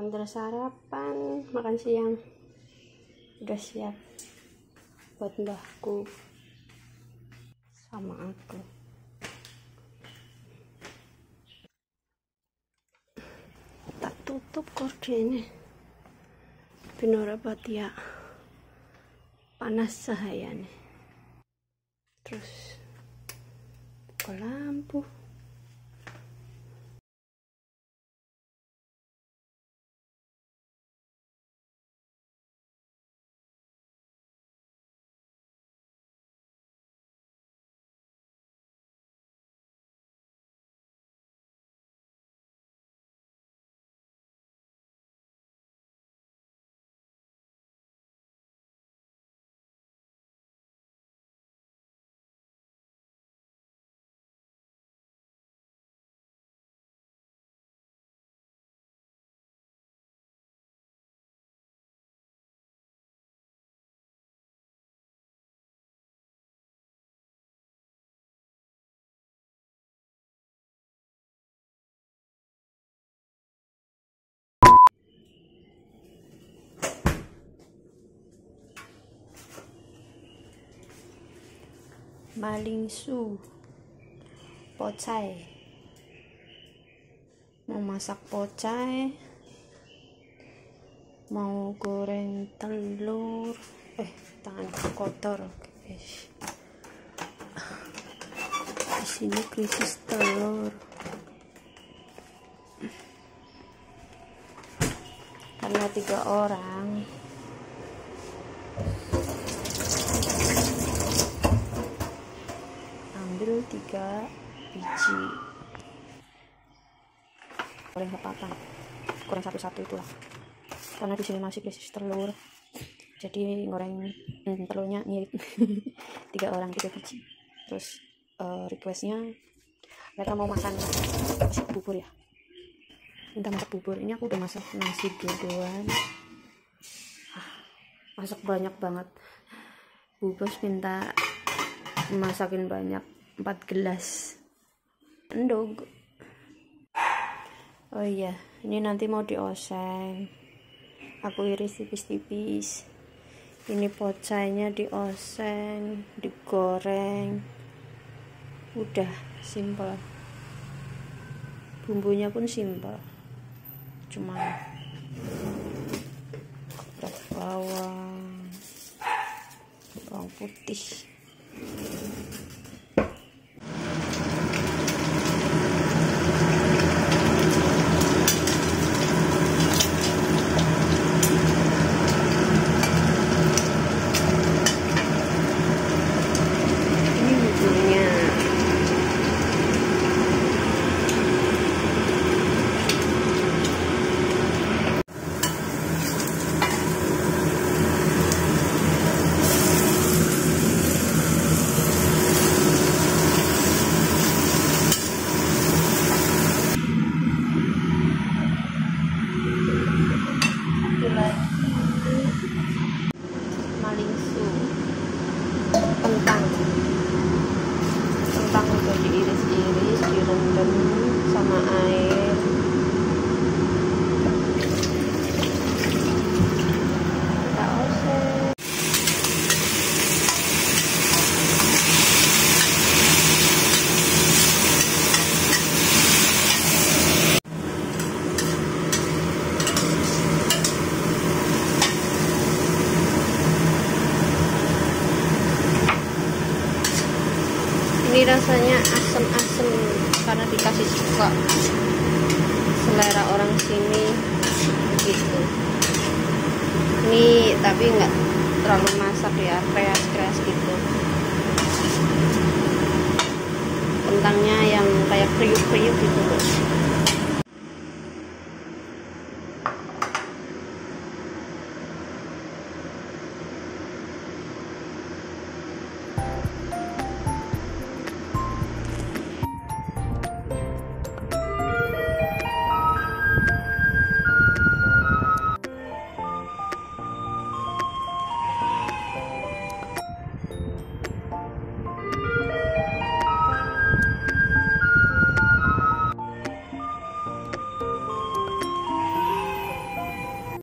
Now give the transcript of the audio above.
antar sarapan makan siang. Udah siap buat mbahku sama aku. Tak tutup kordenya binora ya panas cahayanya terus buka lampu malingsu. Pocai. Mau masak pocai. Mau goreng telur. Eh tangan kotor. Guys di sini krisis telur. Karena tiga orang ambil tiga. Biji. Boleh apa-apa kurang satu-satu itulah. Karena di sini masih krisis telur. Jadi goreng hmm, telurnya ngirit tiga orang tiga biji. Terus uh, requestnya mereka mau makan masak bubur ya? Minta masak bubur. Ini aku udah masak nasi dua-duaan ah, masak banyak banget. Bubur minta masakin banyak 4 gelas. Endog. Oh iya ini nanti mau dioseng. Aku iris tipis-tipis. Ini pocainya dioseng digoreng. Udah simple bumbunya pun simple cuma bawang bawang putih kentang. Kentang untuk diiris-iris direndam sama air. Ini rasanya asem-asem karena dikasih suka selera orang sini gitu. Ini tapi nggak terlalu masak ya kreas-kreas gitu. Kentangnya yang kayak kriuk-kriuk gitu loh